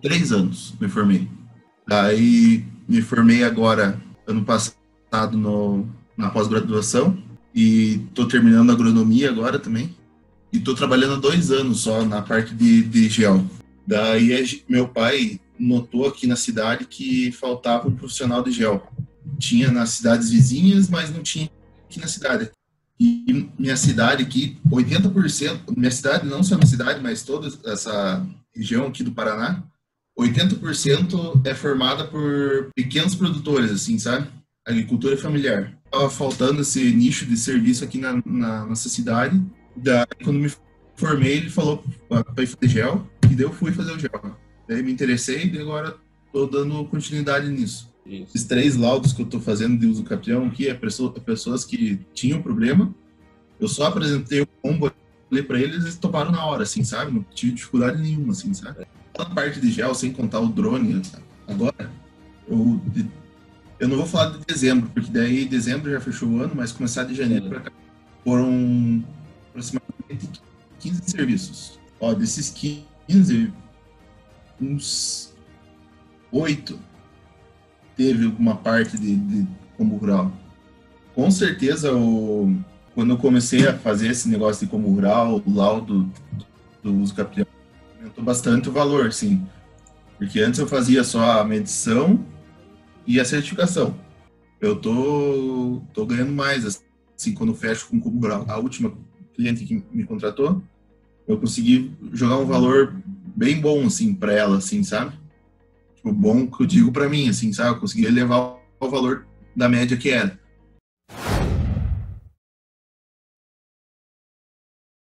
três anos me formei. Daí me formei agora, ano passado, no, na pós-graduação. E tô terminando agronomia agora também. E tô trabalhando dois anos só na parte de, de gel. Daí meu pai notou aqui na cidade que faltava um profissional de gel. Tinha nas cidades vizinhas, mas não tinha aqui na cidade. E minha cidade aqui, 80%, minha cidade, não só minha cidade, mas toda essa região aqui do Paraná, 80% é formada por pequenos produtores, assim, sabe? Agricultura familiar. Tava faltando esse nicho de serviço aqui na, na nossa cidade. Daí, quando me formei, ele falou para fazer gel, e daí eu fui fazer o gel. Daí me interessei e agora tô dando continuidade nisso. Isso. Esses três laudos que eu tô fazendo de uso capião aqui é pessoas que tinham problema. Eu só apresentei o combo ali para eles e eles toparam na hora, assim, sabe? Não tive dificuldade nenhuma, assim, sabe? A parte de gel, sem contar o drone, agora, eu, eu não vou falar de dezembro, porque daí dezembro já fechou o ano, mas começar de janeiro para cá foram aproximadamente 15 serviços. Ó, desses 15, uns 8 teve alguma parte de, de combo rural. Com certeza, o, quando eu comecei a fazer esse negócio de combo rural, o laudo do uso capião, aumentou bastante o valor, sim. Porque antes eu fazia só a medição e a certificação. Eu tô, tô ganhando mais, assim, quando fecho com combo rural. A última cliente que me contratou, eu consegui jogar um valor bem bom, assim, para ela, assim, sabe? Tipo, bom que eu digo para mim, assim, sabe? Eu consegui elevar o valor da média que era.